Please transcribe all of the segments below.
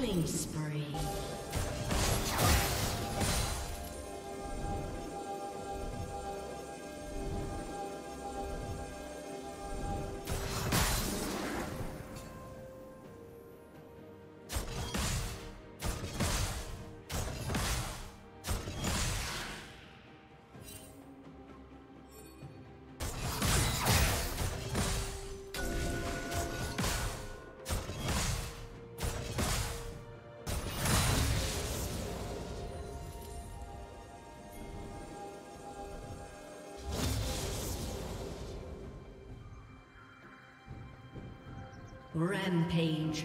Killing Rampage.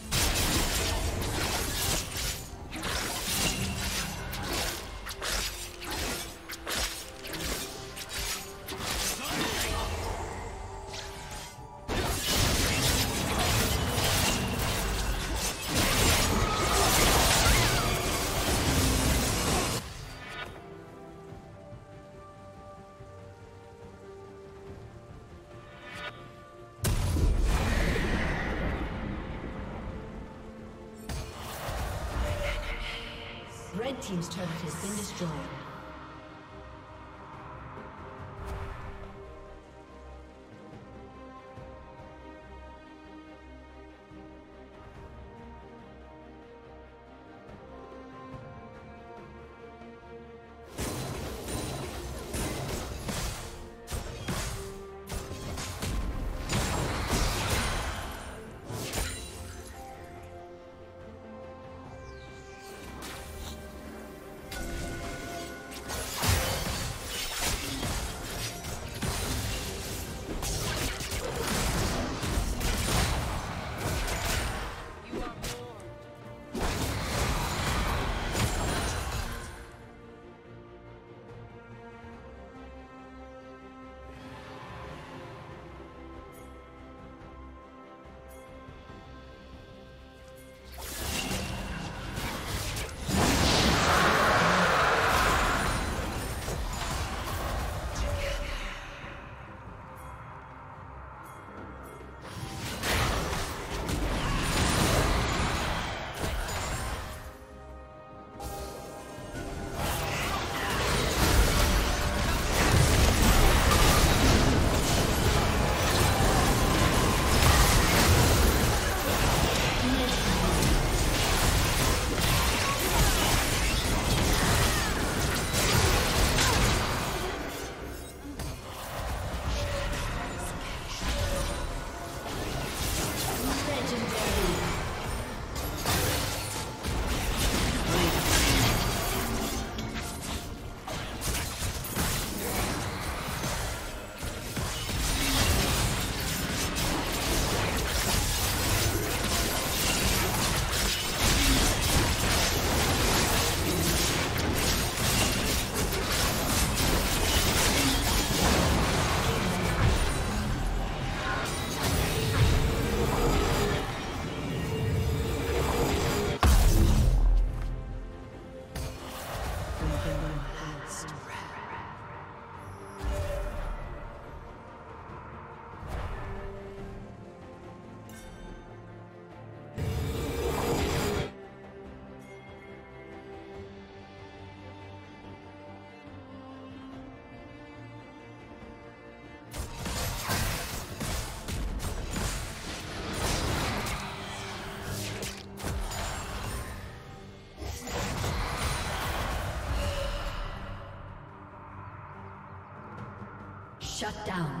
Shut down.